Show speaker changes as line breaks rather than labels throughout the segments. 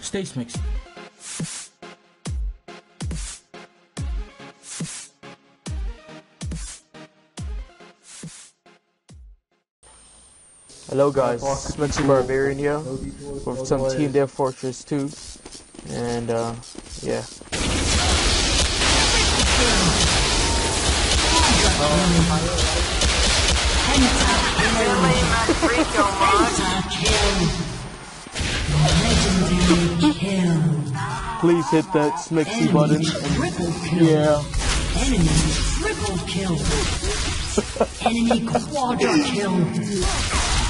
Stay Smexy.
Hello guys, Smexy Barbarian here with some Team Death Fortress 2, and uh, yeah. Please hit that Smexy button. And, yeah.
Enemy triple kill. Enemy quadra kill.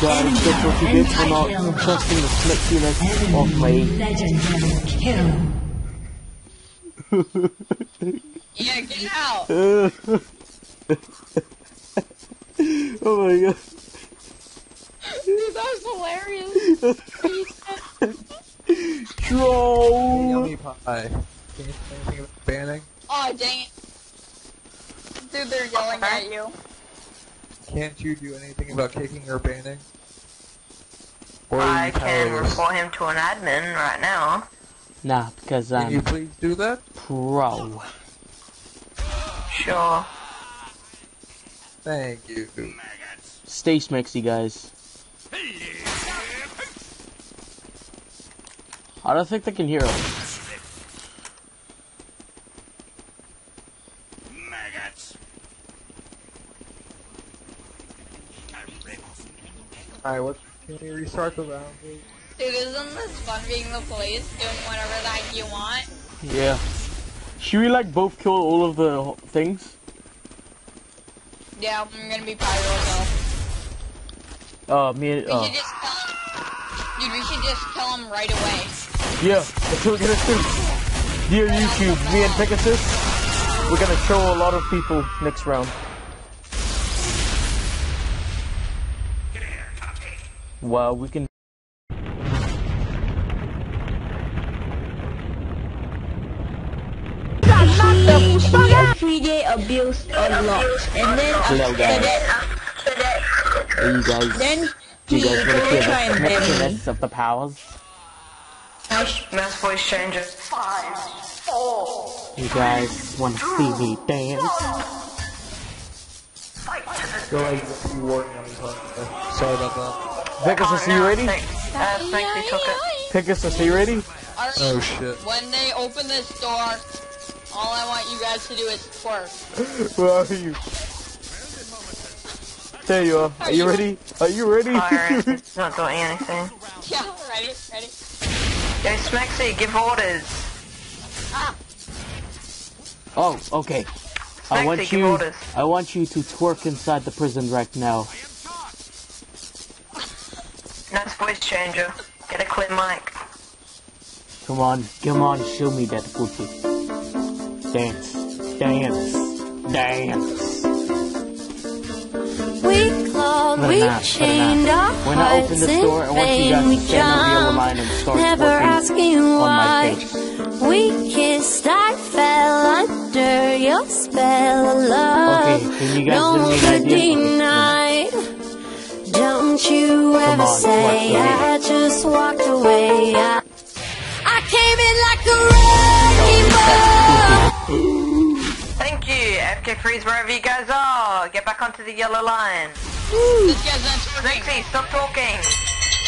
Guys, that's what you get for not trusting the Smexiness of me.
Legendary kill.
Yeah, get out.
oh my god.
Dude, that was hilarious.
Troll!
Yummy pie. Can you say anything about banning?
Oh, dang it. Dude, they're yelling at you.
Can't you do anything about kicking or banning? Or
I can report him to an admin right now.
Nah, because I
Can you please do that?
pro.
Sure.
Thank you.
Stay smexy, guys. I don't think they can hear us.
Alright, what? Can you restart the round, please?
Dude, isn't this fun being the police, doing whatever the heck you want?
Yeah. Should we like both kill all of the things?
Yeah, I'm gonna be pyro though.
Uh, me and,
We
uh,
should just kill him. Dude, we should just kill him right away.
Yeah, that's what we're gonna do. Dear YouTube, me and Pegasus, we're gonna show a lot of people next round. Wow, we can.
everyday abuse a lot, and then
Hello,
after that,
Hey, you guys.
then he
you guys want to
will
hear
try
the
and ban me.
connectedness of the powers?
Mass voice changer. Five, four,
You guys want to see me dance?
fight to the
Go ahead you warning on the Sorry about that.
Pegasus, are you ready?
Smexy took it.
Pegasus, are you ready?
Oh shit.
when they open this door, all I want you guys to do is twerk.
Where are you? There you are. Are you ready? Are you ready?
Fire. It's not doing anything.
Yeah, ready, ready.
Yo, Smexy, give orders.
Ah,
oh, okay. I
Smexy,
want
give
you.
orders.
I want you to twerk inside the prison right now.
Nice voice changer. Get a clear mic.
Come on, come on, show me that booty. Dance, dance, dance.
We clawed,
it
we
out, put
chained our
When I open
hearts in
door, I want you guys
vain.
to
We
stand on the line and
jumped,
start
never
twerking
asking why. We kissed, I fell under your spell of love.
Okay, can you guys
no
give me an
could
idea?
deny. Don't you ever
on,
say
twerk
I just walked away. I, I came in like a wrecking ball.
Thank you. FK Freeze, wherever you guys are. Get back onto the yellow line.
This guy's not twerking.
Smexy, stop talking.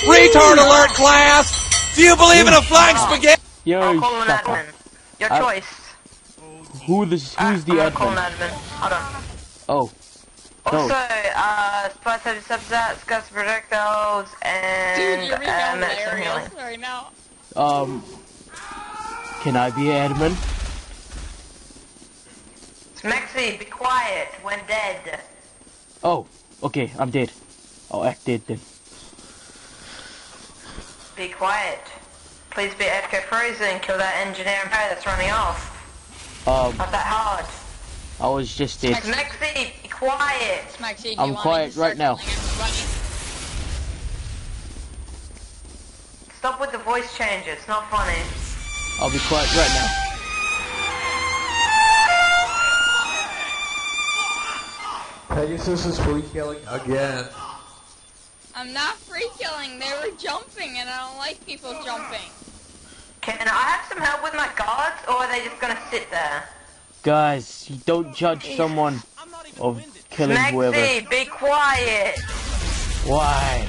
Retard alert, class! Do you believe in a flying spaghetti?
Yo,
I'll call an admin. Your
I-
choice.
Who the who's
Ah,
the
I'm gonna call an
admin?
admin. Hold on.
Oh, Go.
Also, uh, Spice Heavy Subsats, Gus Projectiles, and
Dude, you're being
uh, Medicine Healing.
hilarious right now.
um, can I be admin?
Smexy, be quiet when dead.
Oh, okay, I'm dead. I'll act dead then.
Be quiet. Please be FK Frozen, kill that engineer and power that's running off.
Um,
Not that hard.
I was just dead.
Smexy, be quiet.
Smexy,
I'm quiet right now.
Stop with the voice change, it's not funny.
I'll be quiet right now.
Pegasus is free killing again.
I'm not free killing. They were jumping, and I don't like people jumping.
Can I have some help with my guards, or are they just gonna sit there?
Guys, you don't judge someone of killing whoever.
Maxie, be quiet!
Why?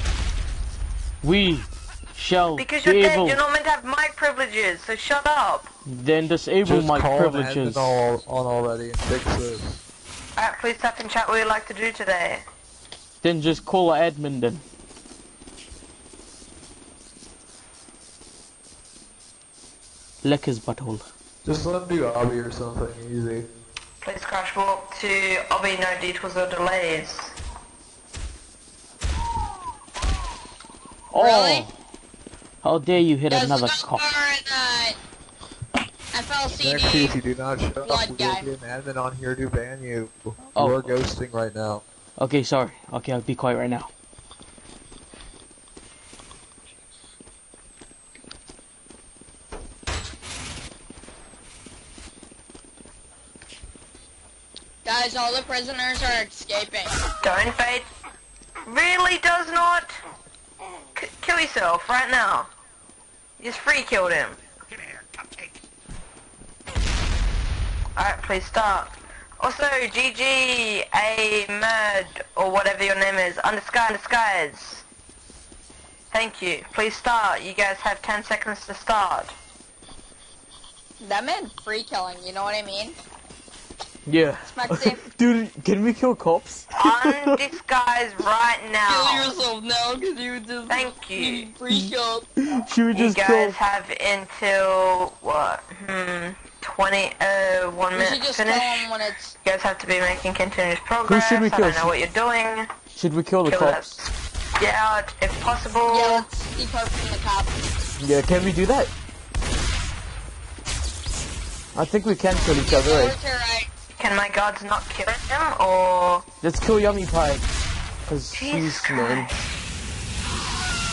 We shall
Because you're dead, you're not meant to have mic privileges, so shut up!
then disable
Just
my
call
privileges.
an admin all, on already and fix this.
Alright, please type in chat what you'd like to do today.
Then just call an admin then. Lick his butthole.
Just let him do obby or something easy.
Please crash walk to Obby, no detours or delays. Oh!
Really?
Oh! How dare you hit
Yes,
another
no,
cop?
And,
Next, if you do not show up,
Blood
we
guy.
will get an admin on here to ban you.
Oh.
You are ghosting right now.
Okay, sorry. Okay, I'll be quiet right now.
Guys, all the prisoners are escaping.
Don't fade. Really does not. K- kill yourself right now. You just free killed him. Alright, please start. Also, GG, a murd, or whatever your name is, under sky, under skies. Thank you. Please start. You guys have 10 seconds to start.
That meant free killing, you know what I mean?
Yeah. Dude, can we kill cops?
Undisguised right now.
kill yourself now, cause you just
Thank you.
free kill.
Should we
You guys
kill?
have until, what, hmm, 20, uh, one
We
minute
should
to finish.
kill when it's.
You guys have to be making continuous progress.
should we
I don't know what you're doing.
Should we kill the
Kill
cops?
that. Get out if possible.
Yeah, let's depart the cops.
Yeah, can we do that? I think we can kill each other, eh?
Right.
Can my guards not kill him, or...
Let's kill Yummy Pie. Cause
Jesus
he's man.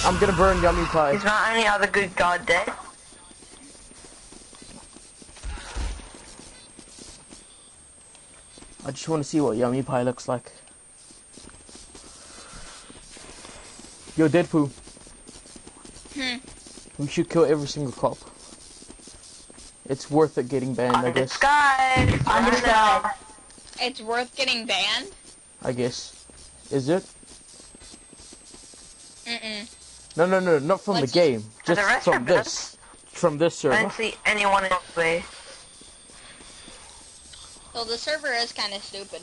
I'm gonna burn Yummy Pie.
Is
Pie.
my only other good guard dead?
I just wanna see what Yummy Pie looks like. Yo, Deadpool.
Hmm.
We should kill every single cop. It's worth it getting banned, I guess.
Under
guess.
disguise. Under now.
It's worth getting banned?
I guess. Is it?
Mm-mm.
No, no, no, not from
Let's-
the game. Just
the
from
of
this. From this server.
I don't see anyone in the way.
So the server is kind of stupid.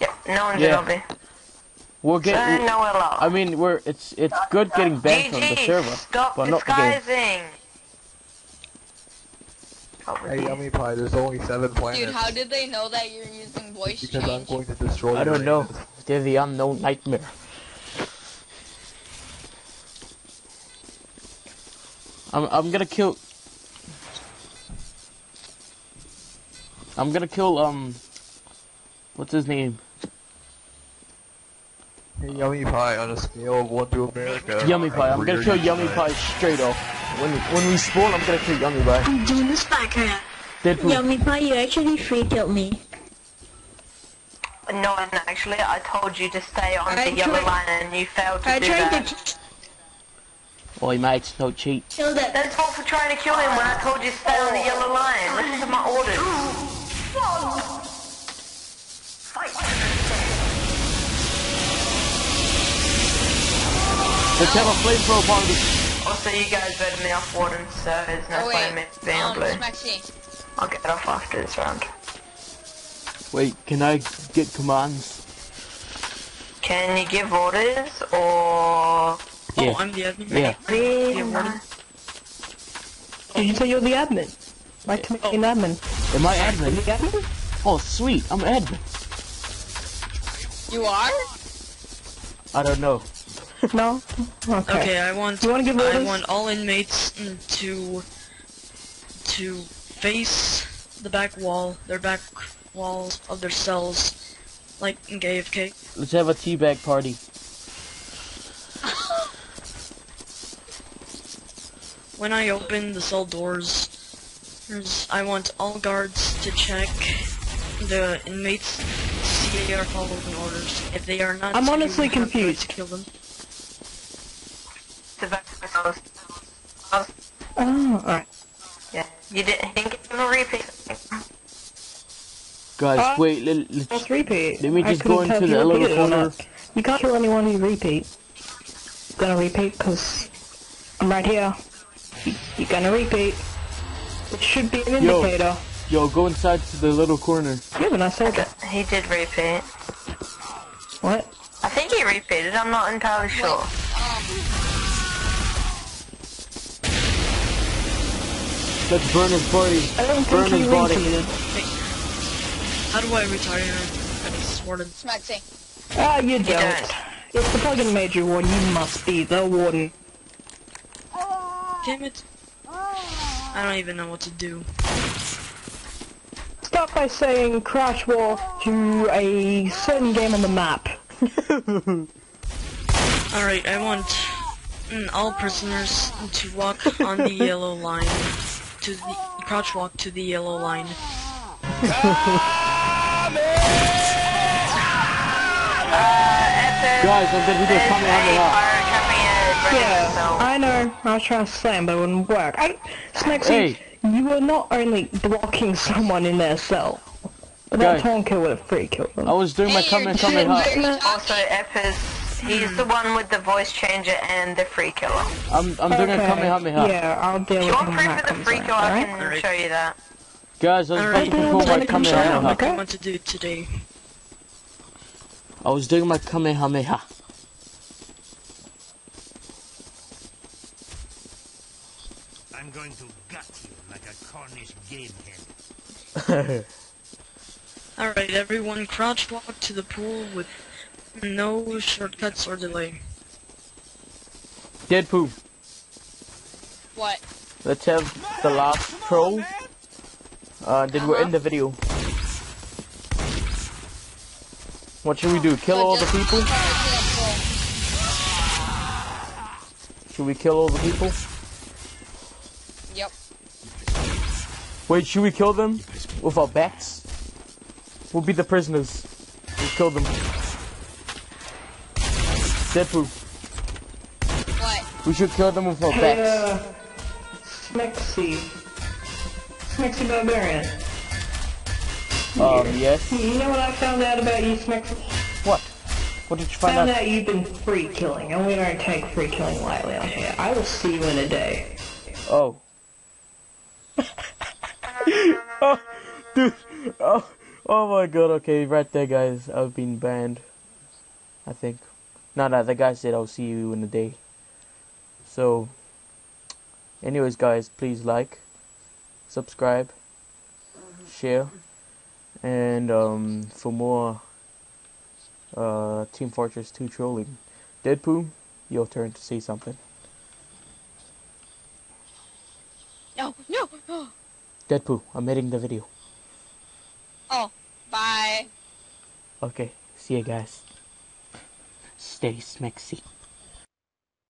Yep, no one's
Yeah.
in lobby.
We'll
So
get.
nowhere lost.
I mean, we're it's it's good getting banned from the server,
stop
but not the game.
disguising.
Hey, Yummy Pie, there's only seven planets.
Dude, how did they know that you're using voice
Because I'm going to destroy
I don't know. They're the unknown nightmare. I'm I'm gonna kill. I'm gonna kill um. What's his name?
Hey, Yummy Pie, on a scale of 1 to America.
Yummy Pie. I'm gonna kill Yummy
pie.
Pie straight off. When when we spawn, I'm gonna kill Yummy Pie.
I'm doing this back here.
Deadpool.
Yummy Pie, you actually free killed me.
No, and actually, I told you to stay on
I
the yellow line and you failed to
I
do
tried
that.
to
Oi, mate, no cheat.
kill that.
That's fault for trying to kill him when I told you to stay on the yellow line. Listen to my orders.
Let's have a flamethrower party.
Also, you guys voted me off Warden, so there's no
Oh
point in
wait,
me being
um,
blue. I'll get off after this round.
Wait, can I get commands?
Can you give orders, or...
Yeah.
I'm the admin.
Yeah.
Did you say you're the admin? My committee admin.
Am I admin?
The admin?
Oh, sweet. I'm admin.
you are?
I don't know.
No? Okay.
Okay, I want
You wanna give
I want all inmates to to face the back wall, their back walls of their cells, like in KFK.
Let's have a teabag party.
When I open the cell doors, I want all guards to check the inmates to see if they are following orders. If they are not,
I'm honestly
have the right
confused.
To kill them.
To vote for those-
Oh, alright.
Yeah, you didn't, he didn't give him a repeat.
Guys,
Uh,
wait, let, let,
Let's repeat.
let me just go into the little corner.
You can't kill anyone who repeat. Gonna repeat because I'm right here. You- You're gonna repeat. It should be an
Yo.
indicator.
Yo, go inside to the little corner.
Yeah, but I said that.
He did repeat.
What?
I think he repeated, I'm not entirely sure.
Let's burn his body.
I don't
Burn
think he
his body.
repeated.
How do I retire? I just sworded.
Smexy.
Ah, you
He
don't.
does.
If the plugin made you one, you must be the warden.
Damn it. I don't even know what to do.
Start by saying crash walk to a certain game on the map.
Alright, I want mm, all prisoners to walk on the yellow line. To the crouch walk to the yellow line.
Guys, I'm gonna do this coming on the lot.
Pirate coming in, ready
Yeah,
himself.
I know. I was trying to slam, but it wouldn't work. I, Smexy,
Hey.
you were not only blocking someone in their cell, but that
Guys.
torn kill would have free killed them.
I was doing my
Hey,
coming, coming
doing
hot.
great.
Also, Epis, he's the one with the voice changer and the free killer.
I'm, I'm doing a Kamehameha.
Yeah, I'll deal
If
with
you want proof of the
comes
free
around,
kill, I can
Alright.
show you that.
Guys, I was about
Alright.
to perform my
When it comes
Kamehameha.
What do
Okay.
you want to do today?
I was doing my Kamehameha.
I'm going to gut you like a Cornish game hen.
Alright, everyone crouch walk to the pool with no shortcuts or delay.
Deadpool,
What?
let's have the last troll. Uh, then we'll end the video. What should we do? Kill all the people? Should we kill all the people?
Yep.
Wait, should we kill them with our backs? We'll be the prisoners. We'll kill them. Deadpool,
What?
we should kill them with our
Hey,
backs.
uh, Smexy. Smexy Barbarian.
Um, yes.
You know what I found out about you, Smexy?
What? What did you find
Found
out?
out you've been free killing, and we don't take free killing lightly on here. I will see you in a day.
Oh. oh, dude. Oh, oh my god. Okay, right there, guys. I've been banned. I think. No, no. The guy said I'll see you in a day. So. Anyways, guys, please like, subscribe, share, and um, for more uh, Team Fortress 2 trolling. Deadpool, your turn to say something.
No, no. no.
Deadpool, I'm editing the video.
Oh, bye.
Okay, see you guys. Stay smexy.